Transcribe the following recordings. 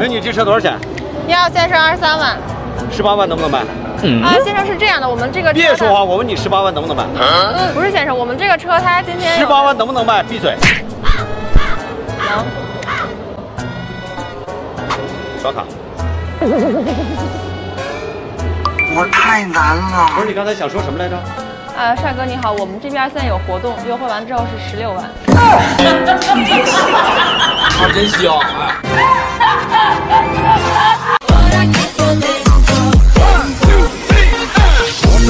美女，这车多少钱？要先生二十三万。十八万能不能卖？啊，先生是这样的，我们这个车别说话，我问你十八万能不能卖？不是先生，我们这个车它今天十八万能不能卖？闭嘴。能。刷卡。我太难了。不是你刚才想说什么来着？呃，帅哥你好，我们这边现在有活动，优惠完之后是十六万。啊，真香！你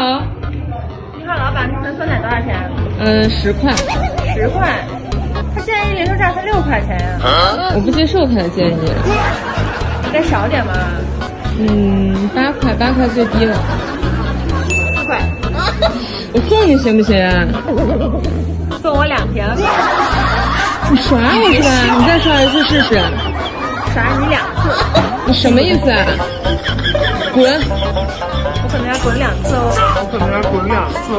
好，你好，老板，这盆酸奶多少钱？嗯，十块。十块？他现在一零售价才六块钱呀、我不接受他的建议。你再少点嘛。嗯，八块，八块最低了。四块，我送你行不行啊？送我两瓶。你耍我是吧？你再耍一次试试。耍你两次，你什么意思啊？滚！我可能要滚两次哦。我可能要滚两次哦。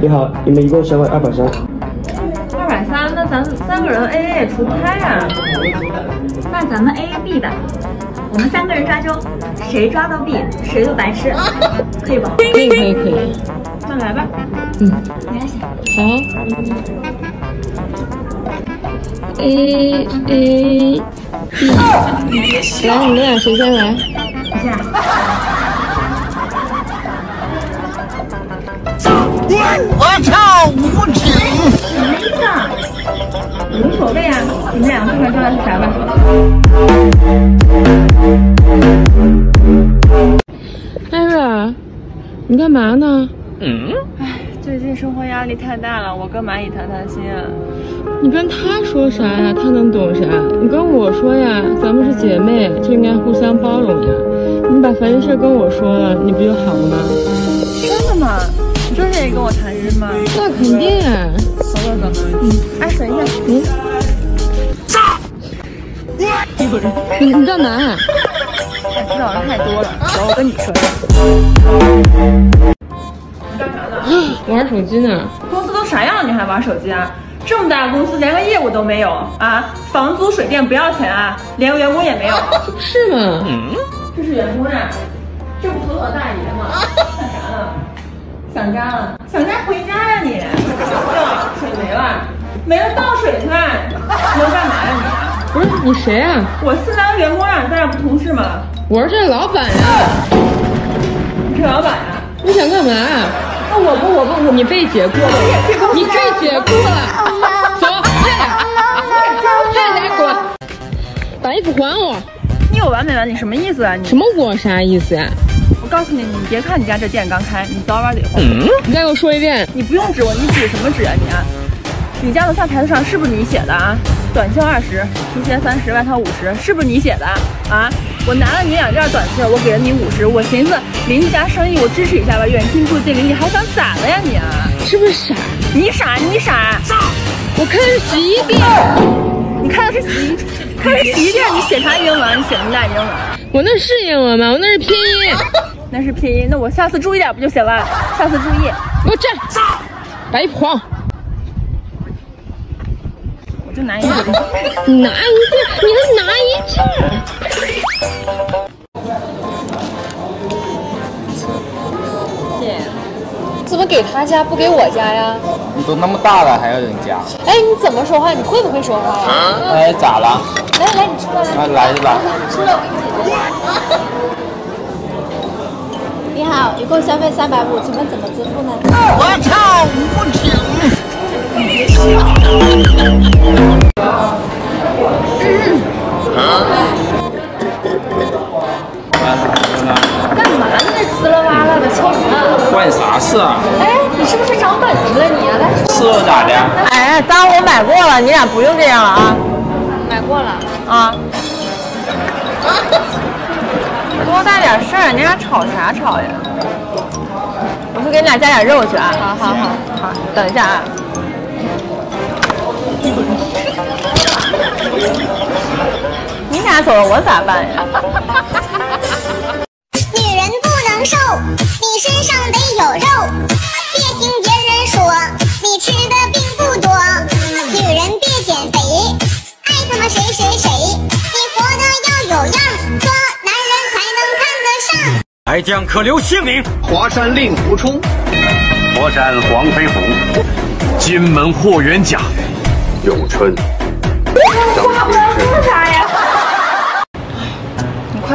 你好，你们一共消费二百三。二百三，那咱三个人 A A 也出不开呀、那咱们 A A B 吧，我们三个人抓阄，谁抓到 B 谁就白吃，可以吧？可以，可以，可以。那来吧。嗯，没关系。好。A A B，来，你们俩谁先来？你先。我操，无情！什么意思啊？无所谓啊，你们两个快抓的是啥吧？艾瑞尔，你干嘛呢？最近生活压力太大了，我跟蚂蚁谈谈心啊。你跟他说啥呀？他能懂啥？你跟我说呀，咱们是姐妹，就应该互相包容呀。你把烦心事跟我说了，你不就好了吗？真的吗？你真愿意跟我谈心吗？那肯定呀。走走走。嗯。哎，等一下。嗯。你你干嘛？哎，知道人太多了。走，我跟你说。玩手机呢。公司都啥样了，你还玩手机啊？这么大的公司连个业务都没有啊！房租水电不要钱啊，连个员工也没有。是吗？这是员工呀，这不妥妥大爷吗？想啥呢？想家了？想家回家呀你！哟，水没了，没了倒水去！你要干嘛呀你？不是你谁啊？我是咱的员工呀，咱俩不同事吗？我是这老板呀。你是老板呀？你想干嘛？那我不，我不，我你被解雇了，你被解雇了。走，快点，快点滚！把衣服还我！你有完没完？你什么意思啊？你什么我啥意思呀？我告诉你，你别看你家这店刚开，你早晚得还。你再给我说一遍。你不用指我，你指什么指啊你啊？你家楼下牌子上是不是你写的啊？短袖二十，皮鞋三十，外套五十，是不是你写的啊？我拿了你两件短袖，我给了你五十，我寻思邻居家生意我支持一下吧，远亲不如近邻，你还想咋了呀你啊？是不是傻？你傻你傻！我看的是洗衣店，你看的是洗衣，看的是洗衣店，你写啥英文？你写那么大英文？我那是英文吗？我那是拼音。那是拼音，那我下次注意点不就行了？下次注意。给我站！把衣服还我！我就拿一个。拿一个？你还拿一个？姐，怎么给他家不给我家呀？你都那么大了还要人家？哎，你怎么说话？你会不会说话呀？哎，咋了？来来，你出来来是吧？出来，我给你解决。你好，一共消费三百五，请问怎么支付呢？我操，无情！干嘛呢？那呲啦哇啦的敲什么？关你啥事啊？哎，你是不是长本事了你啊？来，是又咋的？哎，当我买过了，你俩不用这样了啊。买过了。啊。多大点点事儿，你俩吵啥吵呀？我去给你俩加点肉去啊！好好好，好，等一下啊。你俩走了，我咋办呀？女人不能瘦，你身上得有肉。别听别人说你吃的并不多。女人别减肥，爱他妈谁谁谁。你活得要有样，做男人才能看得上。来将可留姓名：华山令狐冲，佛山黄飞鸿，金门霍元甲，咏春。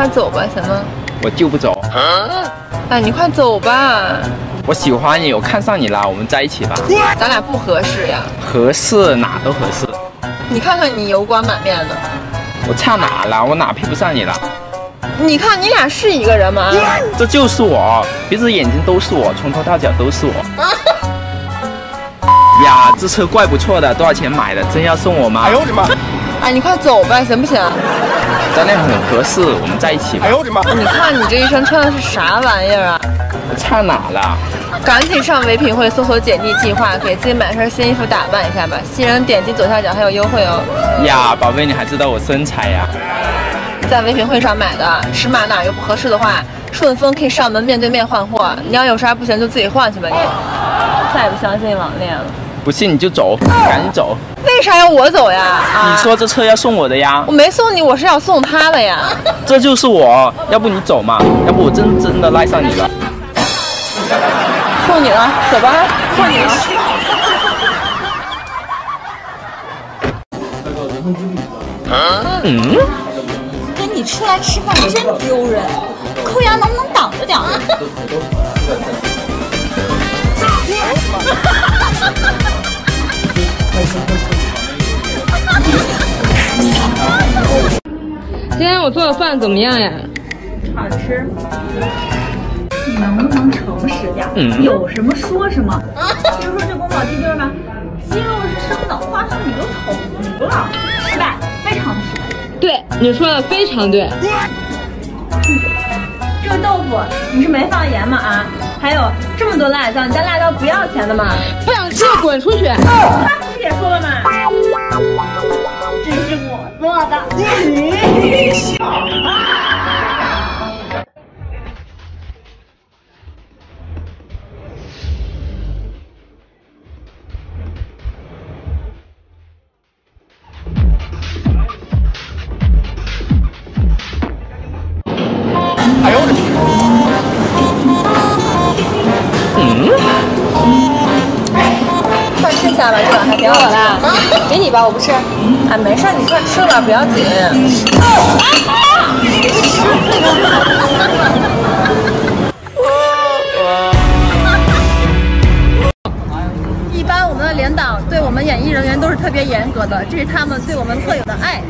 快走吧，行吗？我就不走。哎，你快走吧，我喜欢你，我看上你了，我们在一起吧。咱俩不合适呀。合适哪都合适。你看看你油光满面的，我差哪了？我哪配不上你了？你看你俩是一个人吗？这就是我，鼻子眼睛都是我，从头到脚都是我。呀，这车怪不错的，多少钱买的？真要送我吗？哎呦我的妈！哎，你快走吧，行不行？咱俩很合适，我们在一起吧。哎呦我的妈！你看你这一身穿的是啥玩意儿啊？我差哪了？赶紧上唯品会搜索姐弟计划，给自己买身新衣服打扮一下吧。新人点击左下角还有优惠哦。呀，宝贝，你还知道我身材呀？在唯品会上买的，尺码哪有不合适的话，顺丰可以上门面对面换货。你要有啥不行就自己换去吧你。再也不相信网恋了？不信你就走，赶紧走。为啥要我走呀？啊！你说这车要送我的呀？我没送你，我是要送他的呀。这就是我，要不你走嘛？要不我真真的赖上你了。送你了，走吧，送你了。嗯？跟你出来吃饭真丢人，抠牙能不能挡着点儿？今天我做的饭怎么样呀？好吃。你能不能诚实点？嗯有什么说什么。比如说这宫保鸡丁吧，鸡肉是生的，花生你都炒糊了，失败，非常失败。对，你说的非常对。这个豆腐你是没放盐吗？啊？还有这么多辣椒，你家辣椒不要钱的吗？不想吃滚出去！他不是也说了吗？这是我做的。哎 吧，我不吃。哎，没事，你快吃吧，不要紧。一般我们的领导对我们演艺人员都是特别严格的，这是他们对我们特有的爱。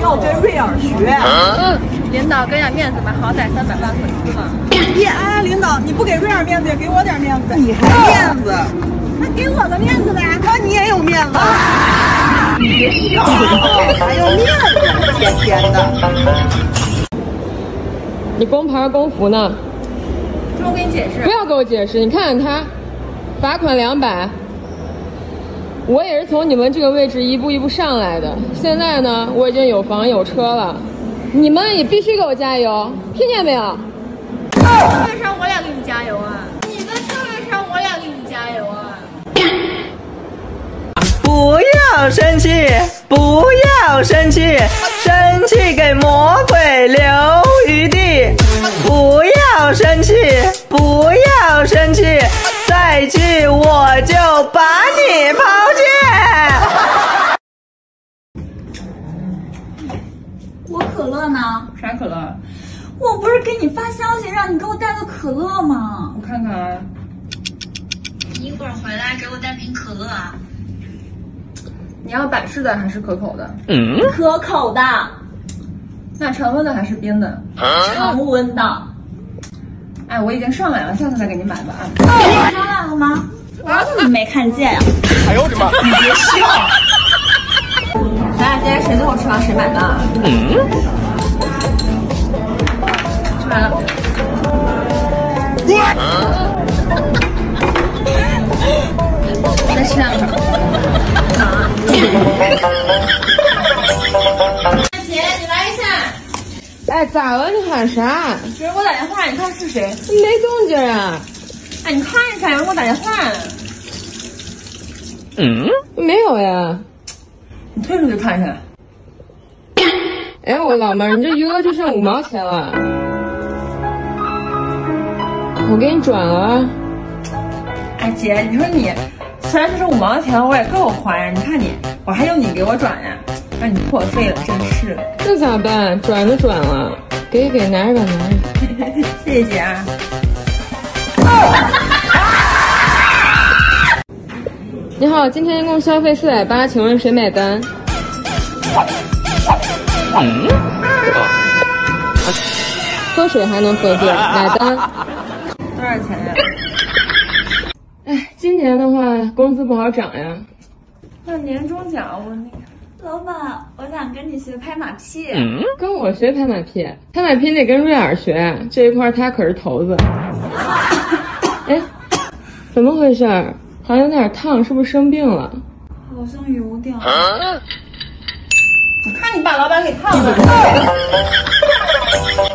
要跟瑞尔学。嗯，领导给点面子吧，好歹三百万粉丝呢。别哎，领导，你不给瑞尔面子，也给我点面子。你还面子？那给我个面子呗。那你也有面子。你别笑，还有面子，天天的。你工牌工服呢？听我给你解释不，要给我解释，你看看他，罚款两百。我也是从你们这个位置一步一步上来的，现在呢，我已经有房有车了，你们也必须给我加油，听见没有？为啥我俩给你加油啊？你的车为啥我俩给你加油啊？不要生气，不要生气，生气给魔鬼留余地。不要生气，不要生气，再气我就把你抛弃。我可乐呢？啥可乐？我不是给你发消息让你给我带个可乐吗？我看看啊。你一会儿回来给我带瓶可乐啊。你要百事的还是可口的？嗯？可口的。那常温的还是冰的？常温的。哎，我已经上来了，下次再给你买吧啊。你上来了吗？我怎么没看见呀？哎呦我的妈！你别笑。咱俩今天谁最后吃完谁买单啊？嗯？吃完啊？姐，你来一下。哎，咋了？你喊啥？有人给我打电话，你看是谁？没动静啊。哎，你看一下，有人给我打电话。嗯？没有呀。你退出去看一下。哎，我老妹儿，你这余额就剩五毛钱了，我给你转了啊。哎，姐，你说你虽然就是五毛钱，我也够花呀。你看你，我还用你给我转呀，让你破费了，真是的。这咋办？转就转了，给给，拿着吧，拿着。谢谢姐啊。你好，今天一共消费四百八，请问谁买单？嗯？喝水还能喝醉，买单。多少钱呀？年的话工资不好涨呀。那年终奖我那个。老板，我想跟你学拍马屁。嗯？跟我学拍马屁？拍马屁得跟瑞尔学，这一块他可是头子。哎，怎么回事？好像有点烫，是不是生病了？好像有点。我看你把老板给烫了。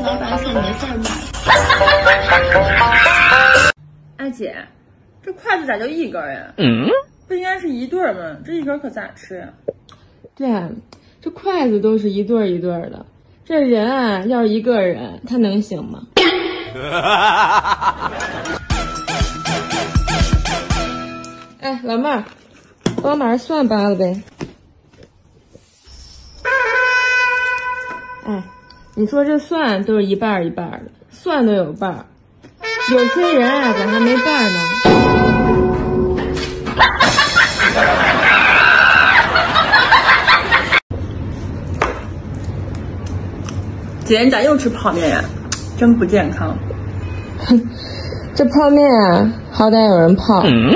老板说没事吧？哎姐，这筷子咋就一根呀？嗯？不应该是一对吗？这一根可咋吃呀？对啊，这筷子都是一对一对的，这人啊，要是一个人，他能行吗？哎，老妹儿，帮我把这蒜扒了呗。哎，你说这蒜都是一半一半的，蒜都有瓣儿，有些人啊咋还没瓣儿呢？姐，你咋又吃泡面呀？真不健康。哼，这泡面啊，好歹有人泡，嗯？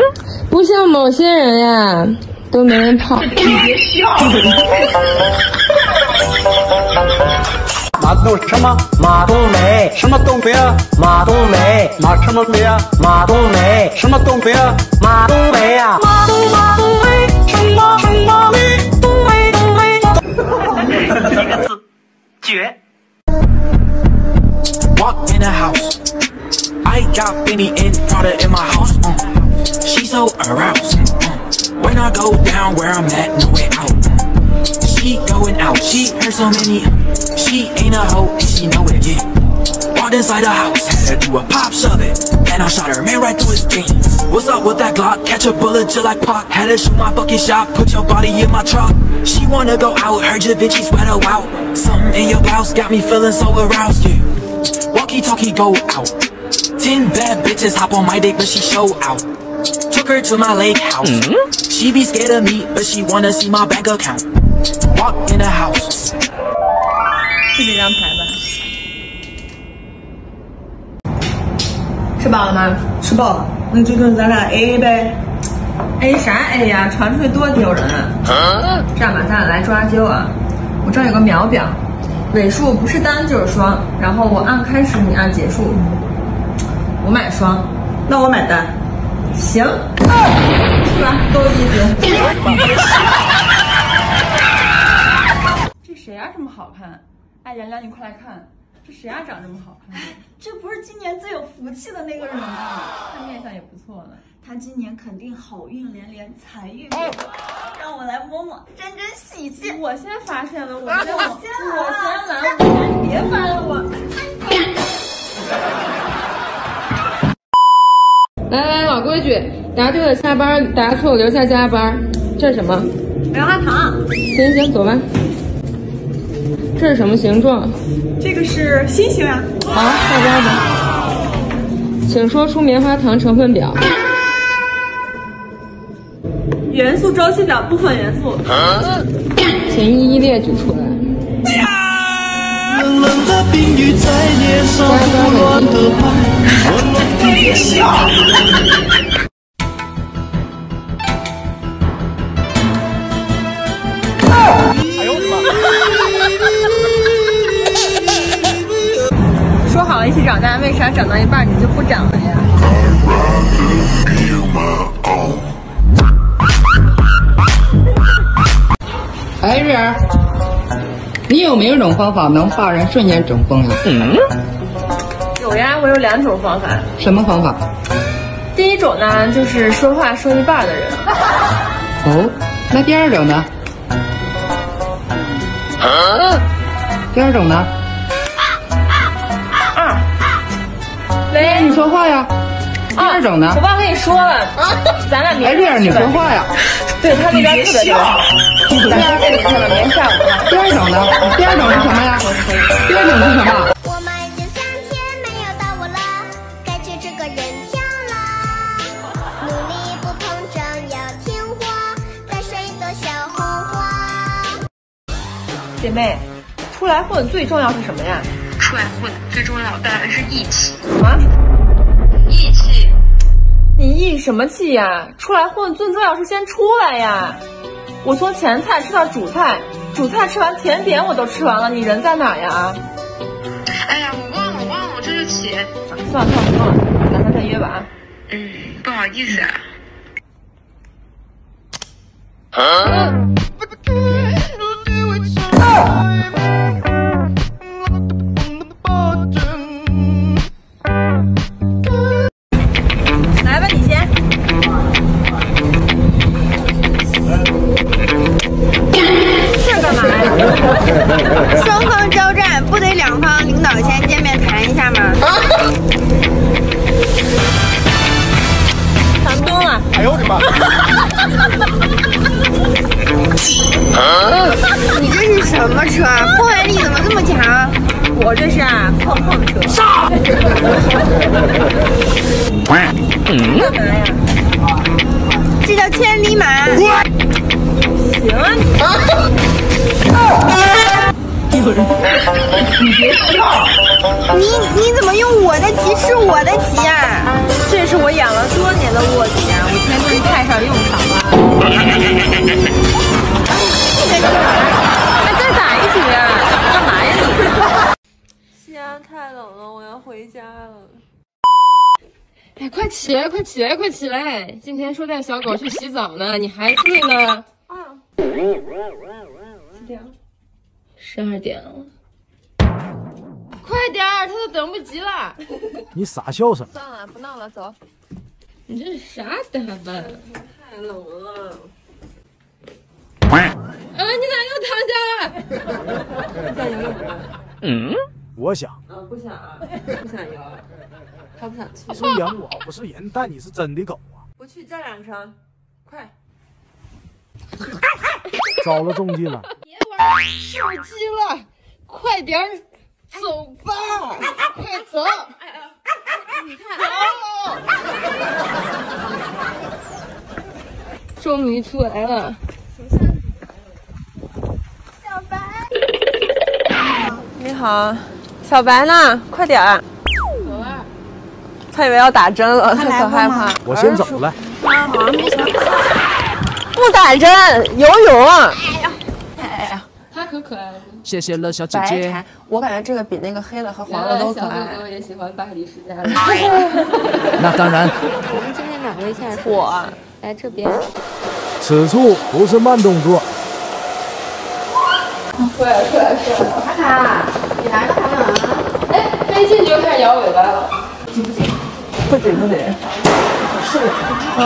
不像某些人呀，都没人泡。你别笑。马东什么？马冬梅。什么东北啊？马冬梅。马什么梅啊？马冬梅。什么东北啊？马冬梅呀。马冬梅。什么？什么？梅？东梅东梅。一个字，绝。Walk in the house. I got Benny and Prada in my house. Mm. She's so aroused. Mm. When I go down where I'm at, no way out. Mm. She going out. She heard so many. She ain't a hoe and she know it. Yeah. Walked inside the house, had to do a pop shove it. And I shot her man right through his jeans. What's up with that Glock? Catch a bullet just like Pac. Had to shoot my fucking shot. Put your body in my truck. She wanna go out. Heard your bitchy sweater out. Something in your blouse got me feeling so aroused. Yeah. Walkie talkie go out. Ten bad bitches hop on my dick, but she show out. Took her to my lake house. She be scared of me, but she wanna see my bank account. Walk in the house. 是这张牌吧？吃饱了吗？吃饱了，那这顿咱俩 A A 呗。 A 啥 A 呀？传出去多丢人啊！这样吧，咱俩来抓阄啊。我这儿有个秒表， 尾数不是单就是双，然后我按开始，你按结束。我买双，那我买单。行，是吧？够意思。这谁呀、这么好看？哎，凉凉，你快来看，这谁呀、长这么好看？这不是今年最有福气的那个人吗？看面相也不错呢。他今年肯定好运连连，财运滚滚。让我来摸摸，沾沾喜气。我先发现了，我先我先来我先来，我你别翻了我。来来，老规矩，答对了下班，答错了留下加班。这是什么？棉花糖。行行，走吧。这是什么形状？这个是星星啊。好，下班吧。请说出棉花糖成分表。元素周期表部分元素。请一一列举出来。冷冷的冰雨在脸上胡乱的拍，我冷的笑。哎呦我的妈！说 说好了一起长大，为啥长到一半你就不长了呀？哎，瑞儿，你有没有一种方法能把人瞬间整疯呀？嗯，有呀，我有两种方法。什么方法？第一种呢，就是说话说一半的人。哦，那第二种呢？第二种呢？二。喂，你说话呀。第二种呢？我忘跟你说了，咱俩明哎，瑞儿，你说话呀。对他那边特别特别好，咱俩这里去了，明天下午看。第二种呢？第二种是什么呀？第二种是什么？我们就向前，没有到我了，该去这个人跳了。努力不膨胀，要听话，该谁都小红花。姐妹，出来混最重要是什么呀？出来混最重要当然是义气。啊？义气？你义什么气呀？出来混最重要是先出来呀！我从前菜吃到主菜，主菜吃完甜点我都吃完了，你人在哪呀？哎呀，我忘了，我忘了，我这就起。算了算了，不弄了，改天再约吧啊。嗯，不好意思我这是啊，碰碰车。杀！嗯，这叫千里马。行啊你。有人，你别笑！你你怎么用我的旗是我的旗呀？这是我养了多年的卧底啊，我天天派上用场了。那再打一局啊？干嘛呀太冷了，我要回家了。哎，快起来，快起来，快起来！今天说带小狗去洗澡呢，你还睡呢？啊。几点了？十二点了。快点儿，他都等不及了。你傻笑什么？算了，不闹了，走。你这是啥打扮？太冷了。啊！你咋又躺下了？嗯。我想。啊，不想啊，不想要。他不想去。你是演我不是人，但你是真的狗啊！不去，叫两声，快。遭了中计了。别玩手机了，快点儿走吧，快走！你看，走！终于出来了。小白，你好，小白呢？快点儿！走了。他以为要打针了，他可害怕。我先走了。妈，好像没想。不打针，游泳。哎呀，哎呀，他可可爱了。谢谢乐小姐白姐。柴，我感觉这个比那个黑的和黄的都可爱。小狗狗也喜欢巴黎世家的。那当然。我们今天哪位下属？我来这边。此处不是慢动作。出来了，出来了，出来了！卡卡，你来了还冷啊？哎，没进去就开始摇尾巴了。紧不紧？不紧不紧。好瘦呀！啊，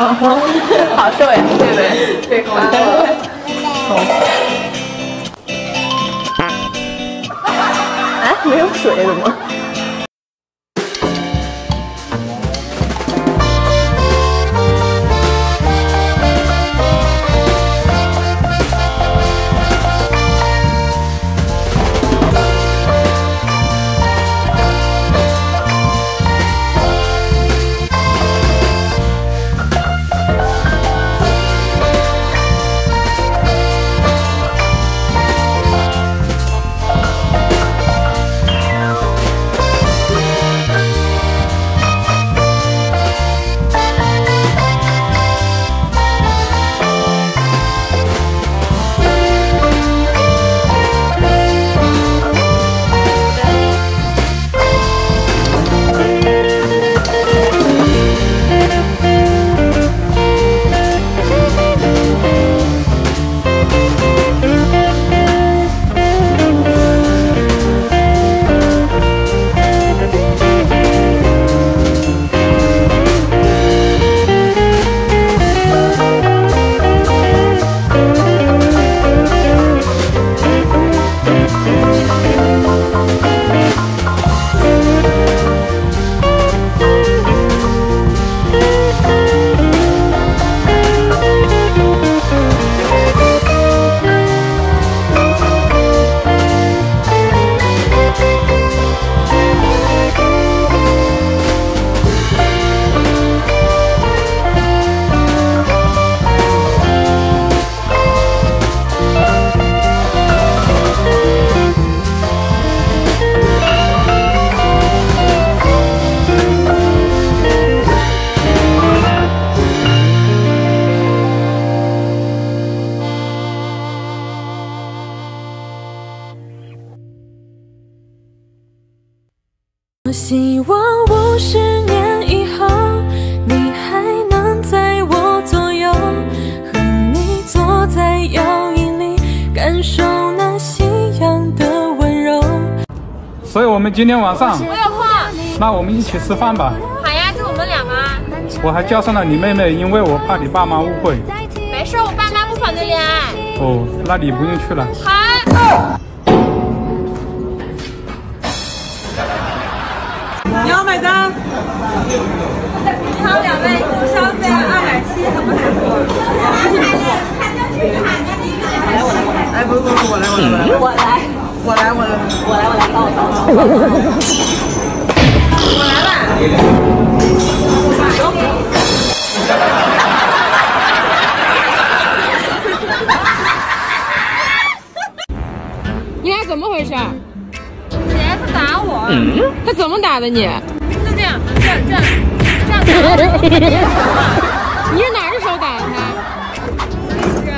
好瘦呀！对对对，可爱了。哎，没有水怎么？所以我们今天晚上，我有空。那我们一起吃饭吧。好呀，就我们俩吗？我还叫上了你妹妹，因为我怕你爸妈误会。没事，我爸妈不反对恋爱。哦，那你不用去了。好。你要买单。你好，两位，消费二百七，什么时候？来，我来，我来。哎，不是，不是，我来，我来，我来。我来，我来，我来，我来，帮我找找。我来了。你俩怎么回事？姐，他打我。他怎么打的你？就这样，这样，这样，这样打我。你是哪只手打的他？是。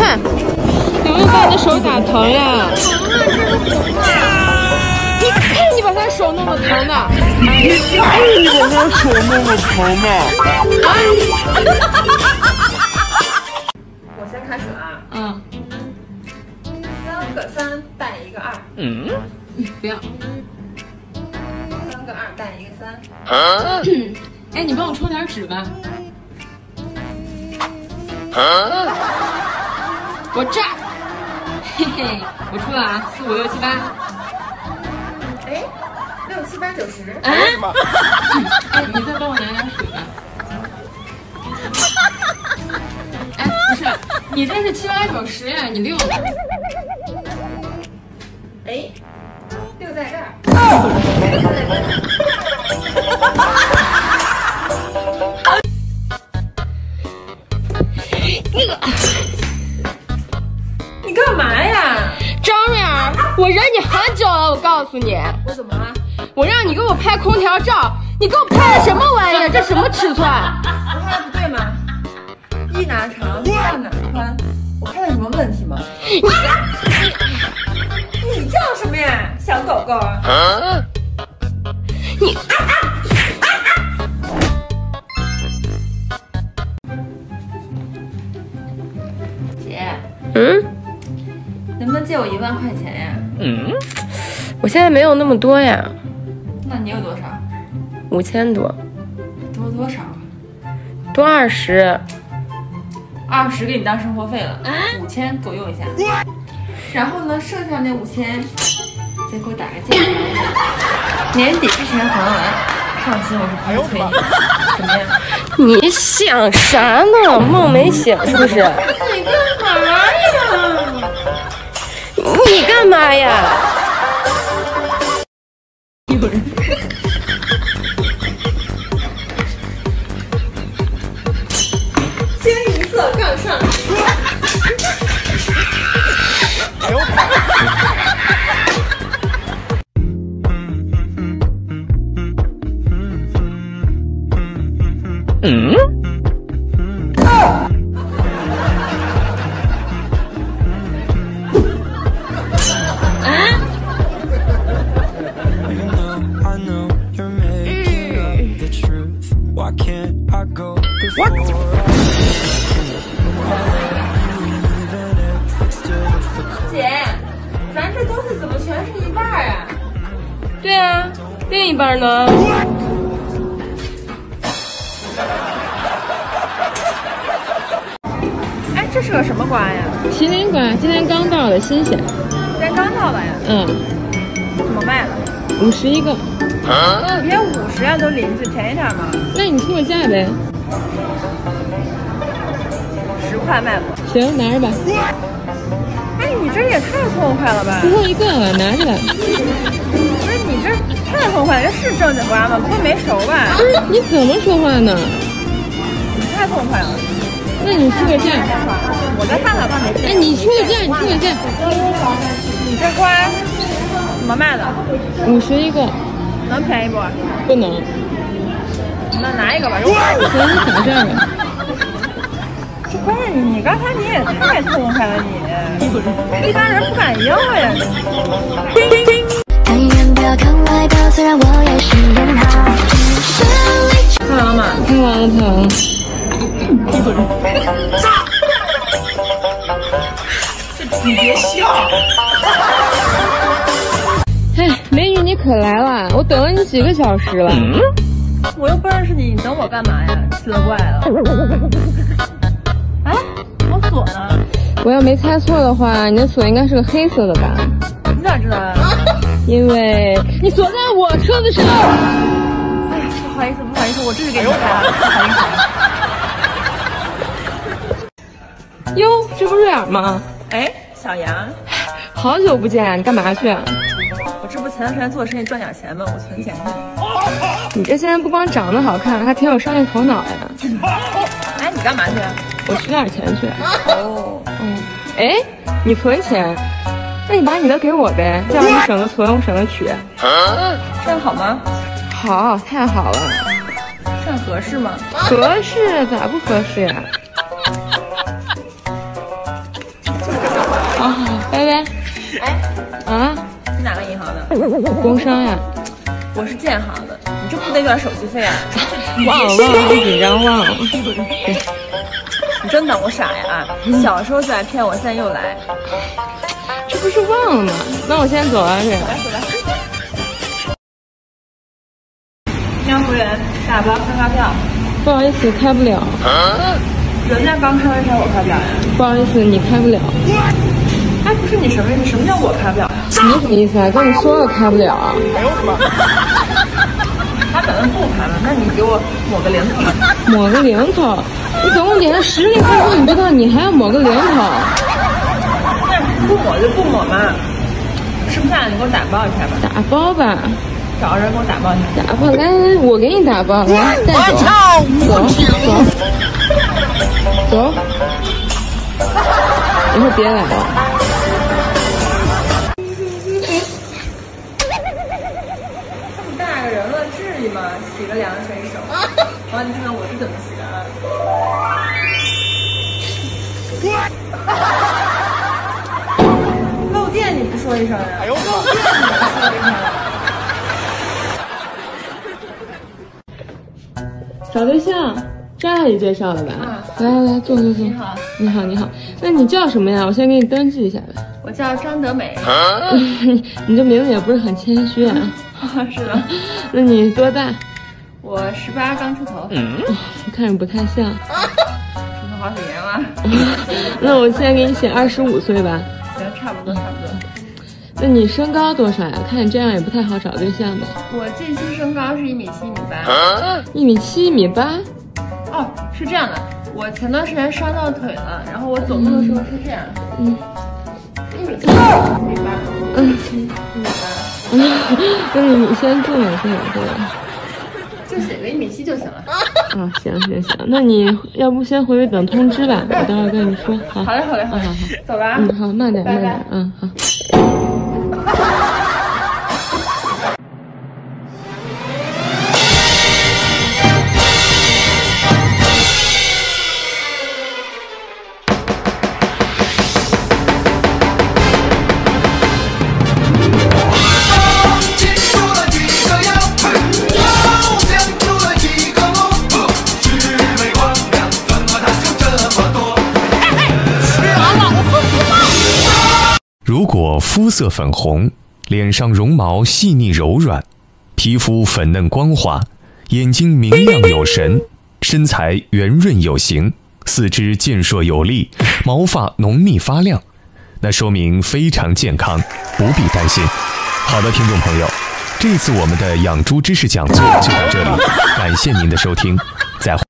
哼，怎么把你的手打疼了？这个红啊！你看你把他手弄得疼的。你看你把他手弄得疼的。我先开始啊。嗯。三个三带一个二。嗯。不要。三个二带一个三。啊。哎，你帮我抽点纸吧。啊。我这儿。嘿嘿，我出了啊，四五六七八。哎，六七八九十。哎，哎，你再帮我拿点水吧。哎，不是，你这是七八九十呀，你六呢？哎，六在这儿。我忍你很久了，我告诉你。我怎么了？我让你给我拍空调照，你给我拍的什么玩意儿？这什么尺寸？我拍的不对吗？一哪长，二哪宽？我看到什么问题吗？你你叫什么呀，小狗狗？啊、你。姐，嗯，能不能借我一万块钱呀？嗯，我现在没有那么多呀。那你有多少？五千多。多多少？多二十。二十给你当生活费了，五千够用一下。然后呢，剩下那五千再给我打个借条，年底之前还完。放心，我是不会催你的。怎么样？你想啥呢？梦没醒是不是？你干嘛呀？你干嘛呀？有人。十呀，都邻居，便宜点嘛。那你出个价呗。十块卖不？行，拿着吧。哎，你这也太痛快了吧！最后一个了，拿着吧。不是你这太痛快了，这是正经瓜吗？不会没熟吧？不是，你怎么说话呢？你太痛快了。那你出个价。我再看看吧。哎，你出个价，你出个价。你这瓜怎么卖的？五十一个。能便宜不？不能。那拿一个吧。行，你打这吧。关键你你刚才你也太痛快了，你一般人不敢要呀。不要看外表，虽然我也是人好。看完了吗？看完了，看完了。你别笑。哎，美女你可来了，我等了你几个小时了。我又不认识你，你等我干嘛呀？奇了怪了。哎，我锁呢？我要没猜错的话，你的锁应该是个黑色的吧？你咋知道呀？因为你锁在我车子上。哎呀，不好意思，不好意思，我这就给你开了，不好意思。哟，这不瑞尔吗？哎，小杨，好久不见，你干嘛去啊？前段时间做生意赚点钱吧？我存钱去。你这现在不光长得好看，还挺有商业头脑呀。哎，你干嘛去？我取点钱去。哦，嗯，哎，你存钱，那你把你的给我呗，这样你省得存，我省得取。这样好吗？好，太好了。这样合适吗？合适，咋不合适呀？好 好，拜拜。哎，啊？工商呀。我是建行的，你这不得有点手续费啊？忘 了忘了，一紧张忘了。你真当我傻呀？你小时候就爱骗我，现在又来，这不是忘了吗？那我先走了，这个。来走来。你好，服务员，打包开发票。不好意思，开不了。人家刚开完车，我开不了呀。不好意思，你开不了。哎，不是你什么意思？什么叫我开不了呀？你什么意思啊？跟你说了开不了。哎呦我的妈！他打算不开了，那你给我抹个零头。抹个零头？你总共点了十零分钟，你不到，你还要抹个零头？那不抹就不抹嘛。吃不下，你给我打包一下吧。打包吧。找个人给我打包一下。打包，来来，我给你打包，来带走。走走走。以后 别来了。吗？洗个凉水手。完，你看看我是怎么洗的啊？漏电你不说一声呀？漏电你不说一声？找对象，张阿姨介绍的吧？啊，来来来，坐坐坐。你好，你好，你好。那你叫什么呀？我先给你登记一下呗。我叫张德美。你这名字也不是很谦虚啊。是的。那你多大？我十八刚出头。嗯，看着不太像。出头好几年了。那我现在给你写二十五岁吧。行，差不多，差不多。那你身高多少呀？看你这样也不太好找对象吧。我近期身高是一米七，一米八。一米七，一米八。哦，是这样的，我前段时间伤到腿了，然后我走路的时候是这样。嗯。一米七，一米八。嗯。一米八。那 你你先坐，先坐。就写个一米七就行了。啊，行行行，那你要不先回去等通知吧，我待会儿跟你说。好。好嘞，好嘞，好嘞，好好。走了啊。嗯，好，慢点，慢点，嗯，好。肤色粉红，脸上绒毛细腻柔软，皮肤粉嫩光滑，眼睛明亮有神，身材圆润有型，四肢健硕有力，毛发浓密发亮，那说明非常健康，不必担心。好的，听众朋友，这次我们的养猪知识讲座就到这里，感谢您的收听，再会。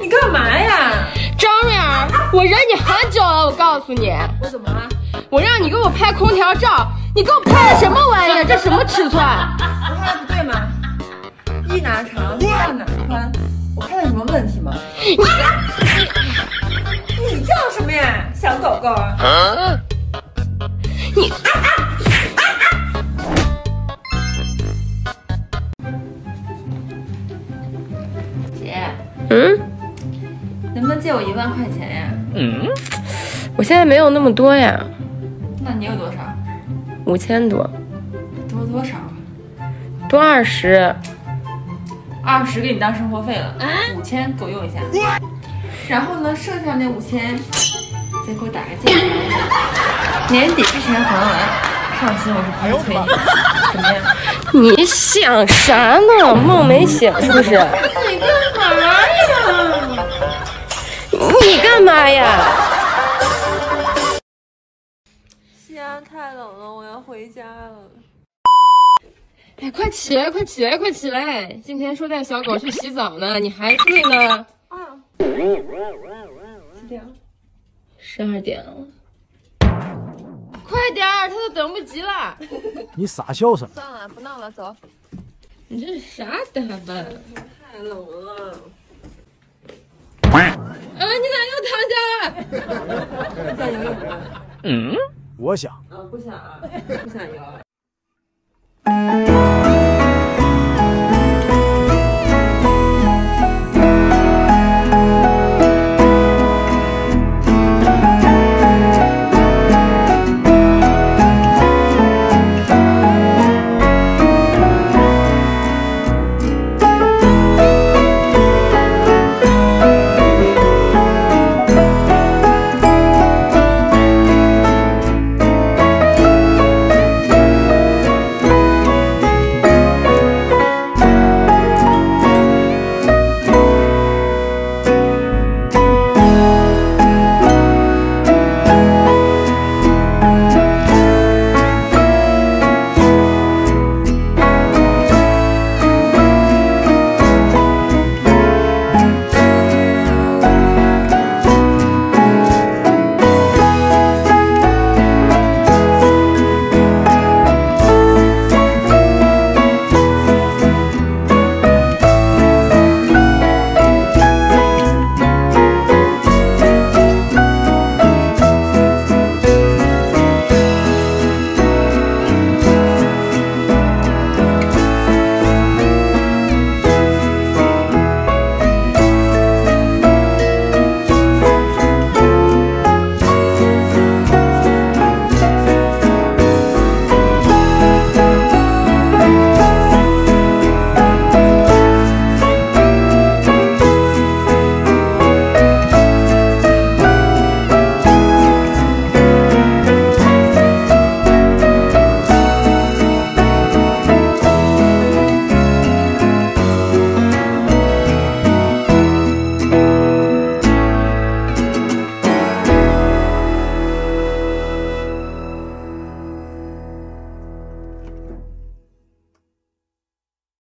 你干嘛呀？张瑞儿，我忍你很久了，我告诉你。我怎么了？我让你给我拍空调照，你给我拍的什么玩意儿？这什么尺寸？我拍的不对吗？一哪长，二哪宽，我拍的有什么问题吗？你你叫什么呀，小狗狗？你。姐，嗯，借我一万块钱呀？嗯，我现现在没有那么多呀，那你有多少？五千多，多多少？多二十。二十给你当生活费了，五千够用一下。然后呢，剩下那五千再给我打个借条，年底之前还完。放心，我是不会催你的。怎么样？你想啥呢？梦没醒是不是？你干嘛呀？你干嘛呀？西安太冷了，我要回家了。哎，快起来，快起来，快起来！今天说带小狗去洗澡呢，你还睡呢？啊！几点？十二点了。快点儿，他都等不及了。你傻笑什么？算了，不闹了，走。你这是啥打扮？太冷了。啊！你咋又躺下了？嗯，我想。啊，不想啊，不想游。